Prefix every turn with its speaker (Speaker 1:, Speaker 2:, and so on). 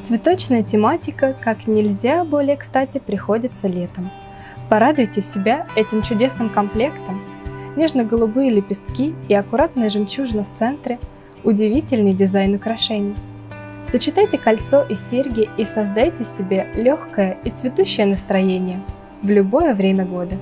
Speaker 1: Цветочная тематика как нельзя более кстати приходится летом. Порадуйте себя этим чудесным комплектом. Нежно-голубые лепестки и аккуратная жемчужина в центре – удивительный дизайн украшений. Сочетайте кольцо и серьги и создайте себе легкое и цветущее настроение в любое время года.